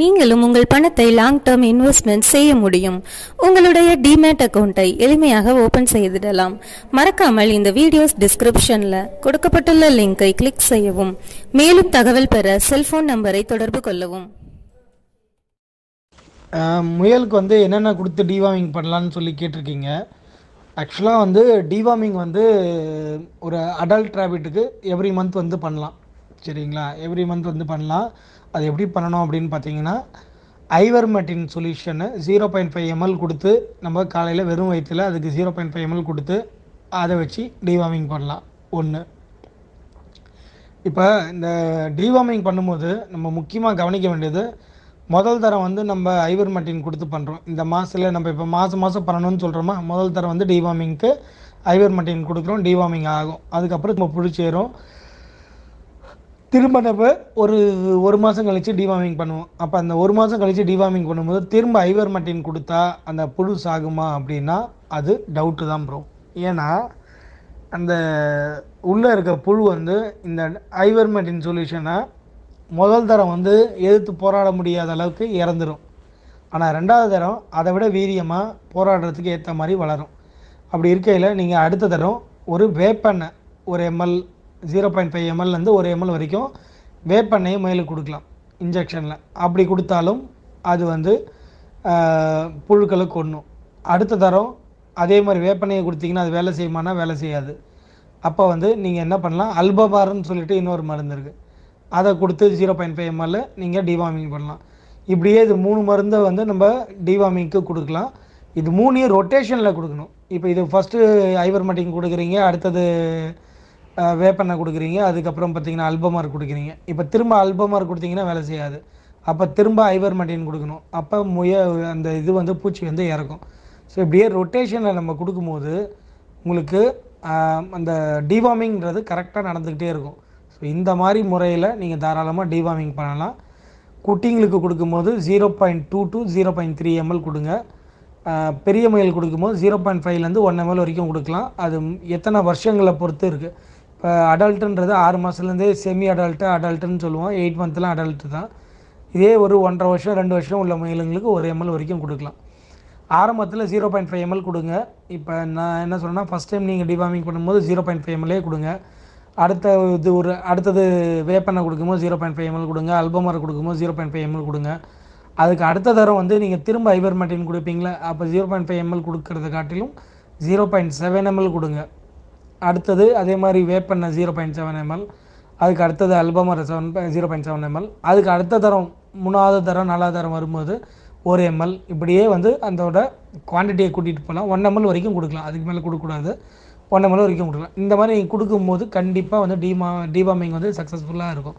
நீங்களும் உங்கள் பணத்தை லாங் டேர்ம் இன்வெஸ்ட்மெண்ட் செய்ய முடியும். உங்களுடைய டிமேட் அக்கௌண்ட்டை எளிமையாக ஓபன் செய்திடலாம். மறக்காமல் இந்த வீடியோஸ் டிஸ்கிரிப்ஷனில் கொடுக்கப்பட்டுள்ள லிங்கை கிளிக் செய்யவும். மேலும் தகவல் பெற செல்போன் நம்பரை தொடர்பு கொள்ளவும். முயலுக்கு வந்து என்னென்ன கொடுத்து டிவார்மிங் பண்ணலான்னு சொல்லி கேட்டிருக்கீங்க. ஆக்சுவலாக வந்து டிவார்மிங் வந்து ஒரு அடல்ட் ரேபிட்டுக்கு எவ்ரி மந்த் வந்து பண்ணலாம். சரிங்களா? எவ்ரி மந்த் வந்து பண்ணலாம். அது எப்படி பண்ணணும் அப்படின்னு பார்த்தீங்கன்னா ivermectin solution zero point five ML கொடுத்து நம்ம காலையில் வெறும் வயிற்றில் அதுக்கு ஜீரோ பாயிண்ட் ஃபைவ் எம்எல் கொடுத்து அதை வச்சு டிவார்மிங் பண்ணலாம். ஒன்று இப்போ இந்த டிவார்மிங் பண்ணும்போது நம்ம முக்கியமாக கவனிக்க வேண்டியது முதல் தரம் வந்து நம்ம ஐவர்மெட்டின் கொடுத்து பண்ணுறோம் இந்த மாதத்தில் நம்ம இப்போ மாதம் மாதம் பண்ணணும்னு சொல்கிறோமா முதல் தரம் வந்து டிவார்மிங்க்கு ஐவர்மெட்டின் கொடுக்குறோம் டிவார்மிங் ஆகும். அதுக்கப்புறம் நம்ம பிடிச்சேரும் திரும்ப நம்ம ஒரு ஒரு மாதம் கழித்து டிவார்மிங் பண்ணுவோம். அப்போ அந்த ஒரு மாதம் கழித்து டிவார்மிங் பண்ணும்போது திரும்ப ஐவர்மெட்டின் கொடுத்தா அந்த புழு சாகுமா அப்படின்னா அது டவுட்டு தான் ப்ரோ ஏன்னா அந்த உள்ளே இருக்க புழு வந்து இந்த ஐவர் மட்டின் சொல்யூஷனை முதல் தரம் வந்து எதிர்த்து போராட முடியாத அளவுக்கு இறந்துடும் ஆனால் ரெண்டாவது தரம் அதை விட வீரியமாக போராடுறதுக்கு ஏற்ற மாதிரி வளரும். அப்படி இருக்கையில் நீங்கள் அடுத்த தரம் ஒரு வேப்பெண்ணெய் ஒரு எம்எல் ஜீரோ பாயிண்ட் ஃபைவ் எம்எல்லேருந்து ஒரு எம்எல் வரைக்கும் வேப்பெண்ணெயை மயிலுக்கு கொடுக்கலாம் இன்ஜெக்ஷனில் அப்படி கொடுத்தாலும் அது வந்து புழுக்களை கொண்ணும் அடுத்த தரம் அதே மாதிரி வேப்பெண்ணையை கொடுத்தீங்கன்னா அது வேலை செய்யுமானா வேலை செய்யாது. அப்போ வந்து நீங்கள் என்ன பண்ணலாம்? அல்பபார்னு சொல்லிட்டு இன்னொரு மருந்து இருக்குது அதை கொடுத்து ஜீரோ பாயிண்ட் ஃபைவ் எம்எல்ல நீங்கள் டிவார்மிங் பண்ணலாம். இப்படியே இது மூணு மருந்தை வந்து நம்ம டிவார்மிங்க்கு கொடுக்கலாம். இது மூணையும் ரொட்டேஷனில் கொடுக்கணும். இப்போ இது ஃபஸ்ட்டு ஐவர்மெட்டிங் கொடுக்குறீங்க அடுத்தது அஹ், கொடுக்குறீங்க. அதுக்கப்புறம் பார்த்தீங்கன்னா அல்பமார் கொடுக்குறீங்க. இப்போ திரும்ப அல்பமார் கொடுத்தீங்கன்னா வேலை செய்யாது. அப்போ திரும்ப ஐவர் மட்டின் கொடுக்கணும். அப்போ முய அந்த இது வந்து பூச்சி வந்து இறக்கும். ஸோ இப்படியே ரொட்டேஷனில் நம்ம கொடுக்கும்போது உங்களுக்கு அந்த டிவார்மிங்கிறது கரெக்டாக நடந்துக்கிட்டே இருக்கும். ஸோ இந்த மாதிரி முறையில் நீங்கள் தாராளமாக டிவார்மிங் பண்ணலாம். குட்டிங்களுக்கு கொடுக்கும்போது zero point two to zero point three ML கொடுங்க. பெரிய மயில் கொடுக்கும்போது ஜீரோ பாயிண்ட் ஃபைவ்லேருந்து ஒன் எம்எல் வரைக்கும் கொடுக்கலாம். அது எத்தனை வருஷங்களை பொறுத்து இருக்குது இப்போ அடல்ட்டுன்றது ஆறு மாதத்துலேருந்தே செமி அடல்ட்டு அடல்ட்டுன்னு சொல்லுவோம். எயிட் மந்த்லாம் அடல்ட்டு தான். இதே ஒரு ஒன்றரை வருஷம் ரெண்டு வருஷம் உள்ள முயலுங்களுக்கு ஒரு எம்எல் வரைக்கும் கொடுக்கலாம். ஆரம்பத்தில் ஜீரோ பாயிண்ட் ஃபைவ் எம்எல் கொடுங்க. இப்போ நான் என்ன சொல்றேன்னா ஃபஸ்ட் டைம் நீங்கள் டிவார்மிங் பண்ணும்போது ஜீரோ பாயிண்ட் ஃபைவ் எம்எல்ஏ கொடுங்க. அடுத்த இது ஒரு அடுத்தது வேப்பெண்ணெய் கொடுக்கும்போது ஜீரோ பாயிண்ட் ஃபைவ் எம்எல் கொடுங்க. அல்பமரம் கொடுக்கும்போது ஜீரோ பாயிண்ட் ஃபைவ் எம்எல் கொடுங்க. அதுக்கு அடுத்த தரம் வந்து நீங்கள் திரும்ப ஐவர்மெட்டின் கொடுப்பீங்களா அப்போ ஜீரோ பாயிண்ட் ஃபைவ் எம்எல் கொடுக்கறத காட்டிலும் ஜீரோ பாயிண்ட் செவன் எம்எல் கொடுங்க. அடுத்தது அதே மாதிரி வேப்பெண்ணெய் ஜீரோ பாயிண்ட் செவன் எம்எல் அதுக்கு அடுத்தது அல்பமர seven zero point seven ML அதுக்கு அடுத்த தரம் மூணாவது தரம் நாலாவது தரம் வரும்போது ஒரு எம்எல் இப்படியே வந்து அதோட குவான்டிட்டியை கூட்டிகிட்டு போகலாம். ஒன் எம்எல் வரைக்கும் கொடுக்கலாம். அதுக்கு மேலே கொடுக்கக்கூடாது. ஒன் எம்எல் வரைக்கும் கொடுக்கலாம். இந்த மாதிரி நீங்கள் கொடுக்கும்போது கண்டிப்பாக வந்து டிமா டிவார்மிங் வந்து சக்ஸஸ்ஃபுல்லாக இருக்கும்.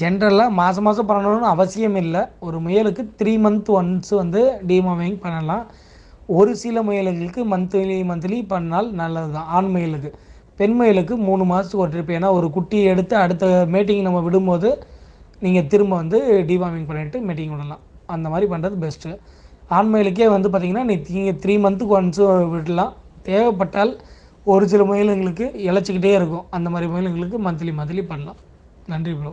ஜென்ரலாக மாதம் மாதம் பண்ணணும்னு அவசியம் இல்லை. ஒரு முயலுக்கு த்ரீ மந்த் ஒன்ஸ் வந்து டீமாமிங் பண்ணலாம். ஒரு சில முயலுங்களுக்கு மந்த்லி மந்த்லி பண்ணால் நல்லது தான் ஆண் முயலுக்கு. பெண் முயலுக்கு மூணு மாதத்துக்கு ஒரு ட்ரிப் ஏன்னா ஒரு குட்டியை எடுத்து அடுத்த மீட்டிங் நம்ம விடும்போது நீங்கள் திரும்ப வந்து டிவார்மிங் பண்ணிவிட்டு மீட்டிங் விடலாம். அந்த மாதிரி பண்ணுறது பெஸ்ட்டு ஆண் மயிலுக்கே வந்து பார்த்திங்கன்னா நீங்கள் த்ரீ மந்த்துக்கு ஒன்ஸும் விடலாம். தேவைப்பட்டால் ஒரு சில முயலுங்களுக்கு இழைச்சிக்கிட்டே இருக்கும். அந்த மாதிரி முயலுங்களுக்கு மந்த்லி மந்த்லி பண்ணலாம். நன்றி ப்ரோ